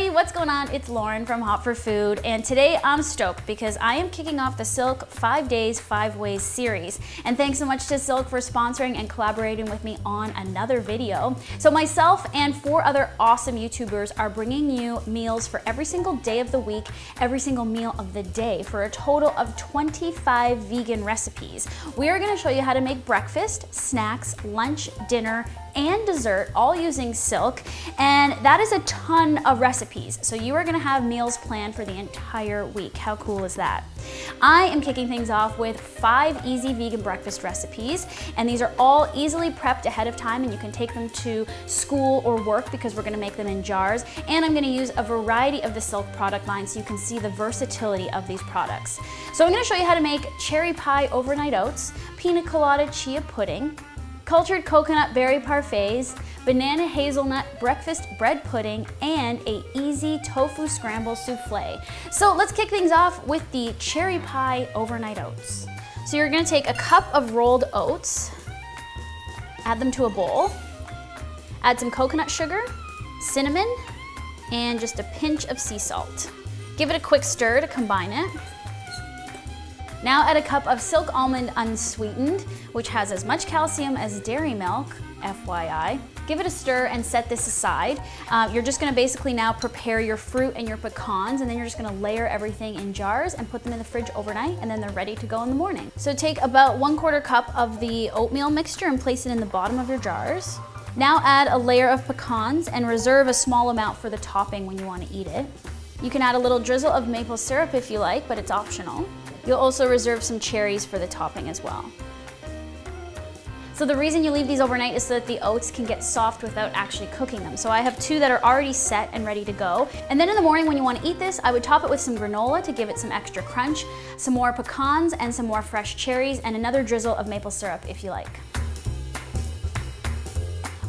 everybody, what's going on? It's Lauren from Hot for Food, and today I'm stoked because I am kicking off the Silk 5 Days, 5 Ways series. And thanks so much to Silk for sponsoring and collaborating with me on another video. So myself and four other awesome YouTubers are bringing you meals for every single day of the week, every single meal of the day, for a total of 25 vegan recipes. We are gonna show you how to make breakfast, snacks, lunch, dinner, and dessert, all using silk. And that is a ton of recipes. So you are gonna have meals planned for the entire week. How cool is that? I am kicking things off with five easy vegan breakfast recipes. And these are all easily prepped ahead of time and you can take them to school or work because we're gonna make them in jars. And I'm gonna use a variety of the silk product line so you can see the versatility of these products. So I'm gonna show you how to make cherry pie overnight oats, pina colada chia pudding, cultured coconut berry parfaits, banana hazelnut breakfast bread pudding, and a easy tofu scramble souffle. So let's kick things off with the cherry pie overnight oats. So you're gonna take a cup of rolled oats, add them to a bowl, add some coconut sugar, cinnamon, and just a pinch of sea salt. Give it a quick stir to combine it. Now add a cup of silk almond unsweetened, which has as much calcium as dairy milk, FYI. Give it a stir and set this aside. Uh, you're just gonna basically now prepare your fruit and your pecans and then you're just gonna layer everything in jars and put them in the fridge overnight and then they're ready to go in the morning. So take about one quarter cup of the oatmeal mixture and place it in the bottom of your jars. Now add a layer of pecans and reserve a small amount for the topping when you wanna eat it. You can add a little drizzle of maple syrup if you like, but it's optional. You'll also reserve some cherries for the topping as well. So the reason you leave these overnight is so that the oats can get soft without actually cooking them. So I have two that are already set and ready to go. And then in the morning when you want to eat this, I would top it with some granola to give it some extra crunch, some more pecans and some more fresh cherries, and another drizzle of maple syrup if you like.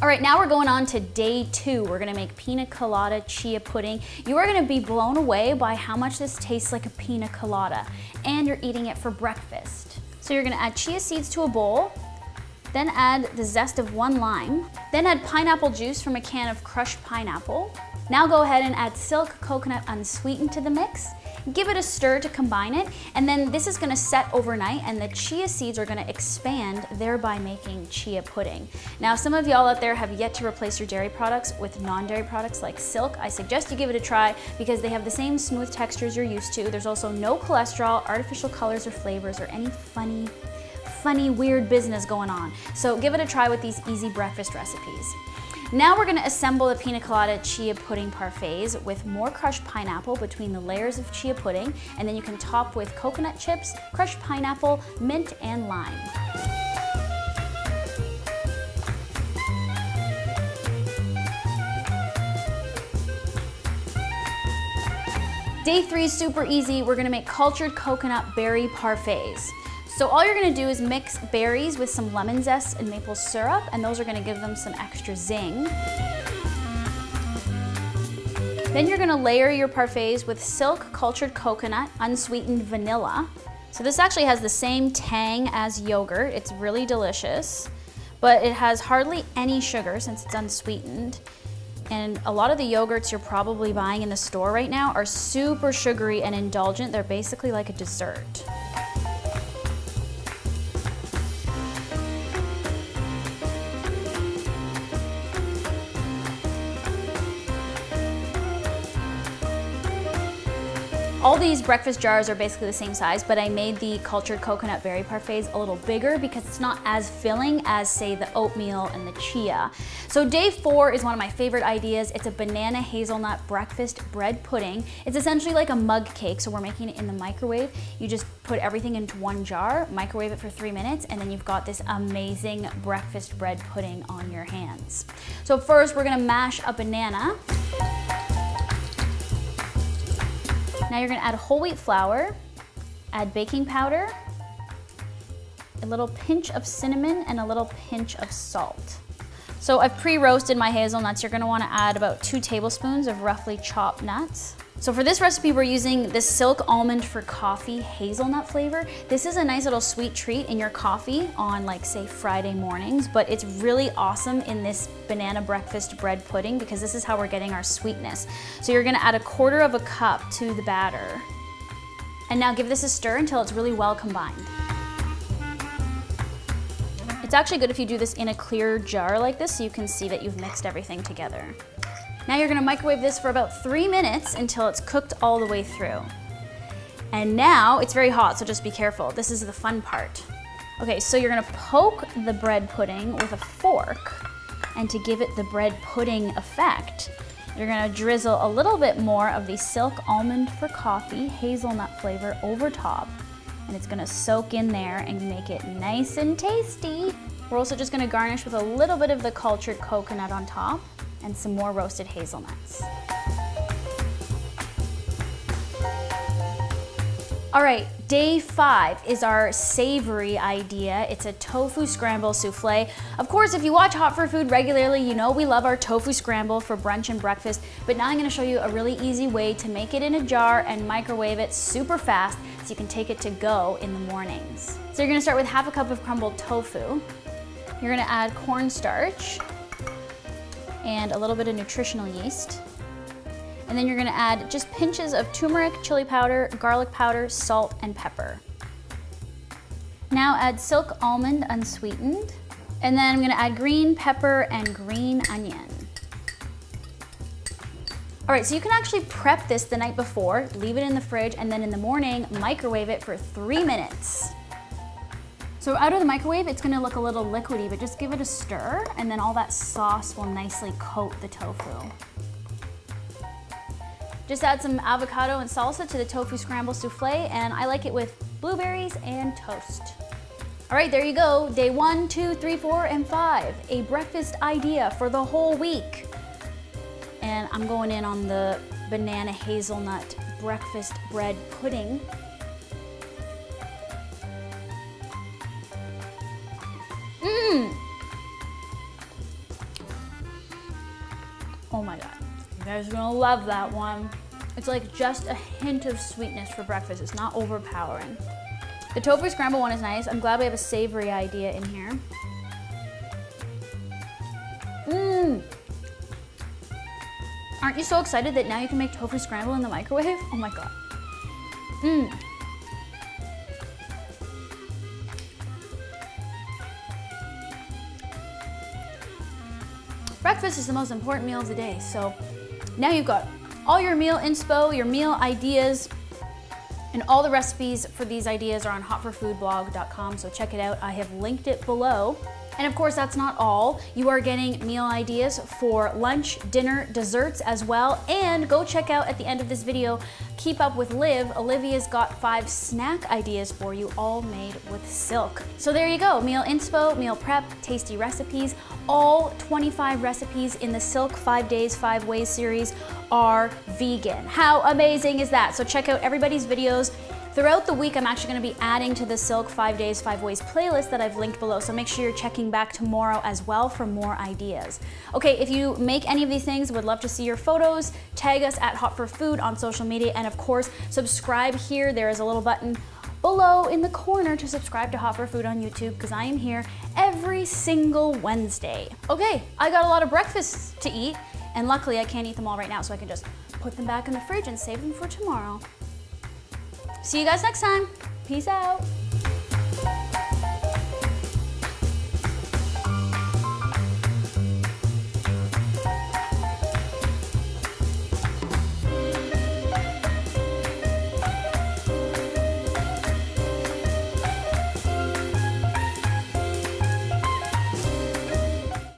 All right, now we're going on to day two. We're gonna make pina colada chia pudding. You are gonna be blown away by how much this tastes like a pina colada, and you're eating it for breakfast. So you're gonna add chia seeds to a bowl, then add the zest of one lime, then add pineapple juice from a can of crushed pineapple. Now go ahead and add silk coconut unsweetened to the mix, Give it a stir to combine it, and then this is gonna set overnight and the chia seeds are gonna expand, thereby making chia pudding. Now, some of y'all out there have yet to replace your dairy products with non-dairy products like Silk. I suggest you give it a try because they have the same smooth textures you're used to. There's also no cholesterol, artificial colors or flavors, or any funny funny, weird business going on. So give it a try with these easy breakfast recipes. Now we're gonna assemble the pina colada chia pudding parfaits with more crushed pineapple between the layers of chia pudding, and then you can top with coconut chips, crushed pineapple, mint, and lime. Day three is super easy. We're gonna make cultured coconut berry parfaits. So all you're gonna do is mix berries with some lemon zest and maple syrup, and those are gonna give them some extra zing. Then you're gonna layer your parfaits with silk cultured coconut, unsweetened vanilla. So this actually has the same tang as yogurt. It's really delicious, but it has hardly any sugar since it's unsweetened. And a lot of the yogurts you're probably buying in the store right now are super sugary and indulgent. They're basically like a dessert. All these breakfast jars are basically the same size, but I made the cultured coconut berry parfaits a little bigger because it's not as filling as say the oatmeal and the chia. So day four is one of my favorite ideas. It's a banana hazelnut breakfast bread pudding. It's essentially like a mug cake, so we're making it in the microwave. You just put everything into one jar, microwave it for three minutes, and then you've got this amazing breakfast bread pudding on your hands. So first we're gonna mash a banana. Now you're gonna add whole wheat flour, add baking powder, a little pinch of cinnamon, and a little pinch of salt. So I've pre-roasted my hazelnuts. You're gonna wanna add about two tablespoons of roughly chopped nuts. So for this recipe, we're using the Silk Almond for Coffee hazelnut flavor. This is a nice little sweet treat in your coffee on like say Friday mornings, but it's really awesome in this banana breakfast bread pudding because this is how we're getting our sweetness. So you're gonna add a quarter of a cup to the batter. And now give this a stir until it's really well combined. It's actually good if you do this in a clear jar like this so you can see that you've mixed everything together. Now you're gonna microwave this for about three minutes until it's cooked all the way through. And now it's very hot, so just be careful. This is the fun part. Okay, so you're gonna poke the bread pudding with a fork, and to give it the bread pudding effect, you're gonna drizzle a little bit more of the Silk Almond for Coffee hazelnut flavor over top, and it's gonna soak in there and make it nice and tasty. We're also just gonna garnish with a little bit of the cultured coconut on top and some more roasted hazelnuts. All right, day five is our savory idea. It's a tofu scramble souffle. Of course, if you watch Hot for Food regularly, you know we love our tofu scramble for brunch and breakfast, but now I'm gonna show you a really easy way to make it in a jar and microwave it super fast so you can take it to go in the mornings. So you're gonna start with half a cup of crumbled tofu. You're gonna add cornstarch, and a little bit of nutritional yeast. And then you're gonna add just pinches of turmeric, chili powder, garlic powder, salt, and pepper. Now add silk almond unsweetened. And then I'm gonna add green pepper and green onion. All right, so you can actually prep this the night before, leave it in the fridge, and then in the morning, microwave it for three minutes. So out of the microwave, it's gonna look a little liquidy, but just give it a stir, and then all that sauce will nicely coat the tofu. Just add some avocado and salsa to the tofu scramble souffle, and I like it with blueberries and toast. All right, there you go. Day one, two, three, four, and five. A breakfast idea for the whole week. And I'm going in on the banana hazelnut breakfast bread pudding. Oh my God. You guys are gonna love that one. It's like just a hint of sweetness for breakfast. It's not overpowering. The tofu scramble one is nice. I'm glad we have a savory idea in here. Mmm. Aren't you so excited that now you can make tofu scramble in the microwave? Oh my God. Mmm. Breakfast is the most important meal of the day, so now you've got all your meal inspo, your meal ideas, and all the recipes for these ideas are on hotforfoodblog.com, so check it out. I have linked it below. And of course, that's not all. You are getting meal ideas for lunch, dinner, desserts as well. And go check out at the end of this video, Keep Up with Liv. Olivia's got five snack ideas for you, all made with silk. So there you go, meal inspo, meal prep, tasty recipes. All 25 recipes in the Silk 5 Days, 5 Ways series are vegan. How amazing is that? So check out everybody's videos Throughout the week, I'm actually gonna be adding to the Silk 5 Days, 5 Ways playlist that I've linked below, so make sure you're checking back tomorrow as well for more ideas. Okay, if you make any of these things, would love to see your photos, tag us at Hot for Food on social media, and of course, subscribe here. There is a little button below in the corner to subscribe to Hot for Food on YouTube because I am here every single Wednesday. Okay, I got a lot of breakfasts to eat, and luckily I can't eat them all right now, so I can just put them back in the fridge and save them for tomorrow. See you guys next time. Peace out.